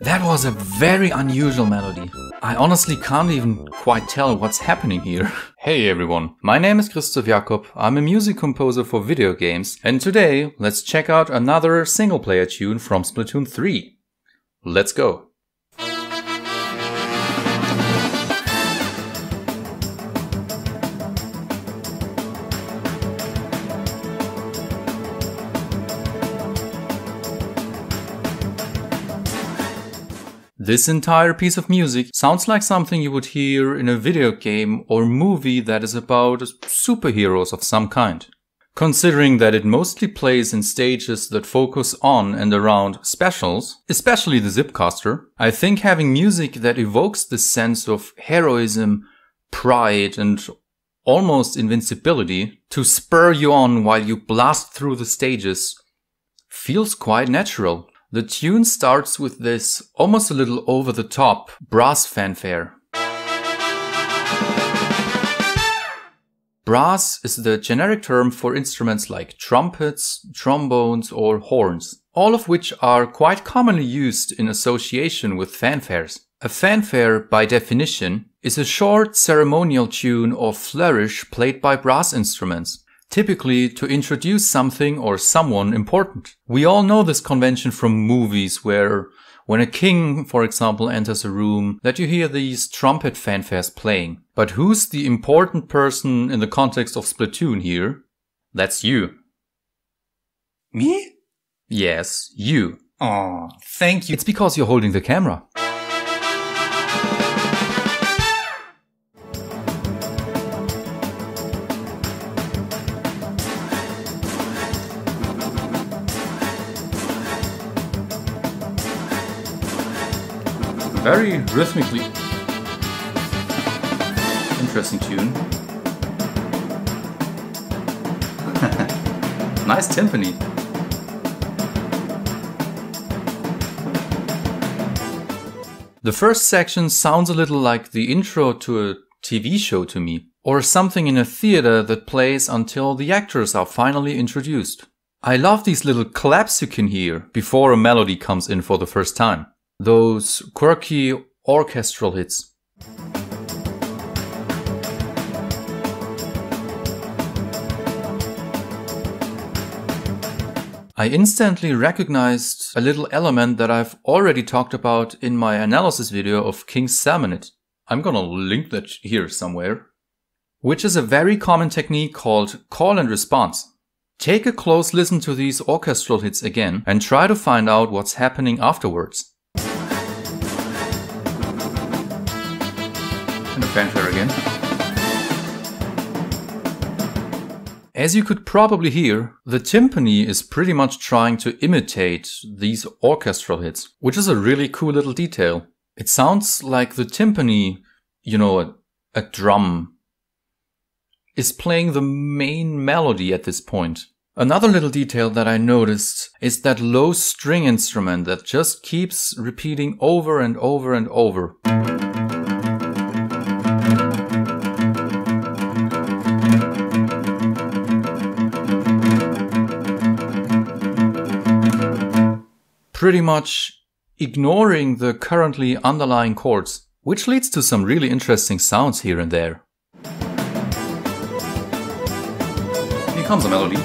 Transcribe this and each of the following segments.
That was a very unusual melody. I honestly can't even quite tell what's happening here. hey everyone, my name is Christoph Jakob, I'm a music composer for video games, and today let's check out another single player tune from Splatoon 3. Let's go! This entire piece of music sounds like something you would hear in a video game or movie that is about superheroes of some kind. Considering that it mostly plays in stages that focus on and around specials, especially the Zipcaster, I think having music that evokes this sense of heroism, pride, and almost invincibility to spur you on while you blast through the stages feels quite natural. The tune starts with this almost a little over the top brass fanfare. Brass is the generic term for instruments like trumpets, trombones, or horns, all of which are quite commonly used in association with fanfares. A fanfare, by definition, is a short ceremonial tune or flourish played by brass instruments typically to introduce something or someone important. We all know this convention from movies where when a king, for example, enters a room, that you hear these trumpet fanfares playing. But who's the important person in the context of Splatoon here? That's you. Me? Yes, you. Oh, thank you. It's because you're holding the camera. Very rhythmically interesting tune. nice timpani. The first section sounds a little like the intro to a TV show to me, or something in a theater that plays until the actors are finally introduced. I love these little claps you can hear before a melody comes in for the first time those quirky orchestral hits. I instantly recognized a little element that I've already talked about in my analysis video of King Salmonid. I'm gonna link that here somewhere. Which is a very common technique called call and response. Take a close listen to these orchestral hits again and try to find out what's happening afterwards. Fanfare again. As you could probably hear, the timpani is pretty much trying to imitate these orchestral hits, which is a really cool little detail. It sounds like the timpani, you know, a, a drum, is playing the main melody at this point. Another little detail that I noticed is that low string instrument that just keeps repeating over and over and over. Pretty much ignoring the currently underlying chords, which leads to some really interesting sounds here and there. Here comes a melody.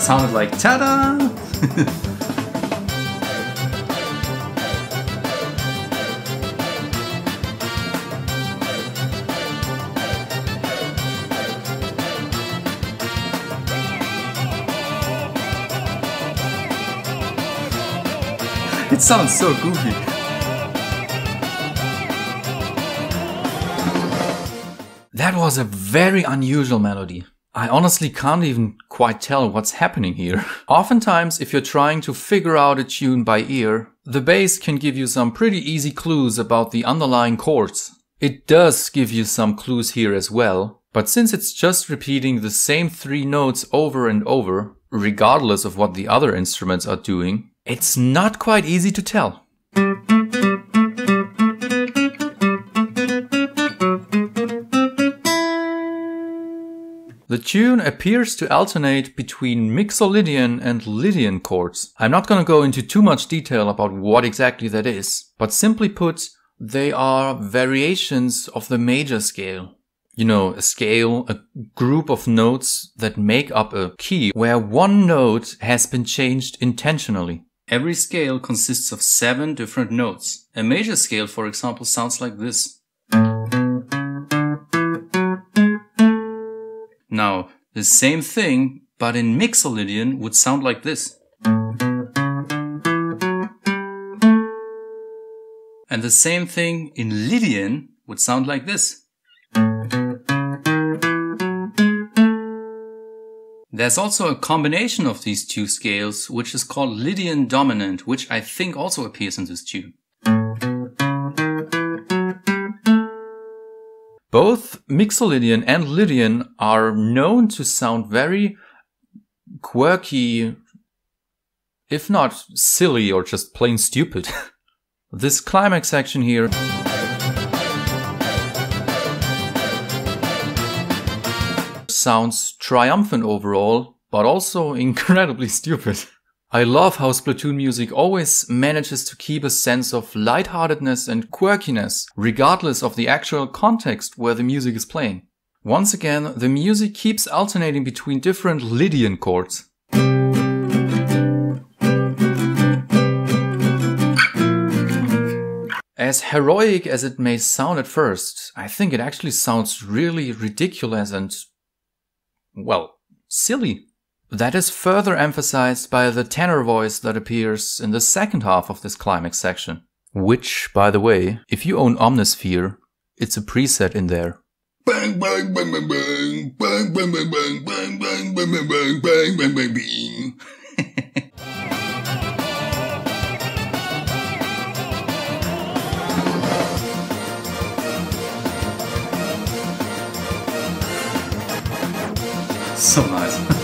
sounded like ta-da! It sounds so goofy. That was a very unusual melody. I honestly can't even quite tell what's happening here. Oftentimes, if you're trying to figure out a tune by ear, the bass can give you some pretty easy clues about the underlying chords. It does give you some clues here as well, but since it's just repeating the same three notes over and over, regardless of what the other instruments are doing, it's not quite easy to tell. The tune appears to alternate between Mixolydian and Lydian chords. I'm not gonna go into too much detail about what exactly that is, but simply put, they are variations of the major scale. You know, a scale, a group of notes that make up a key where one note has been changed intentionally. Every scale consists of seven different notes. A major scale, for example, sounds like this. Now, the same thing, but in Mixolydian would sound like this. And the same thing in Lydian would sound like this. There's also a combination of these two scales, which is called Lydian dominant, which I think also appears in this tune. Both Mixolydian and Lydian are known to sound very quirky, if not silly or just plain stupid. this climax section here sounds triumphant overall, but also incredibly stupid. I love how Splatoon music always manages to keep a sense of lightheartedness and quirkiness, regardless of the actual context where the music is playing. Once again, the music keeps alternating between different Lydian chords. As heroic as it may sound at first, I think it actually sounds really ridiculous and well, silly. That is further emphasized by the tenor voice that appears in the second half of this climax section. Which, by the way, if you own Omnisphere, it's a preset in there. Bang bang bang bang bang bang bang bang bang bang bang bang bang bang bang bang so nice.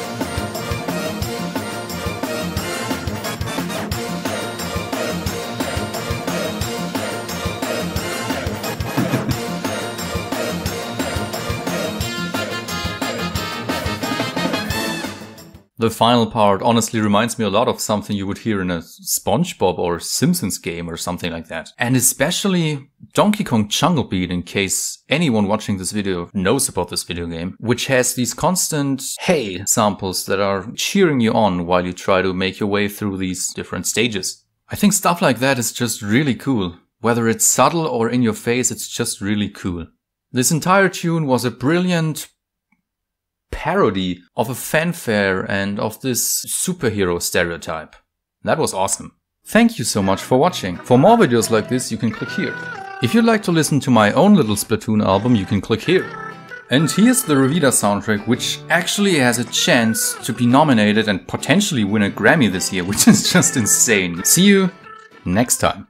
The final part honestly reminds me a lot of something you would hear in a SpongeBob or Simpsons game or something like that. And especially Donkey Kong Jungle Beat in case anyone watching this video knows about this video game, which has these constant hey samples that are cheering you on while you try to make your way through these different stages. I think stuff like that is just really cool. Whether it's subtle or in your face, it's just really cool. This entire tune was a brilliant parody of a fanfare and of this superhero stereotype. That was awesome. Thank you so much for watching. For more videos like this, you can click here. If you'd like to listen to my own little Splatoon album, you can click here. And here's the Revita soundtrack, which actually has a chance to be nominated and potentially win a Grammy this year, which is just insane. See you next time.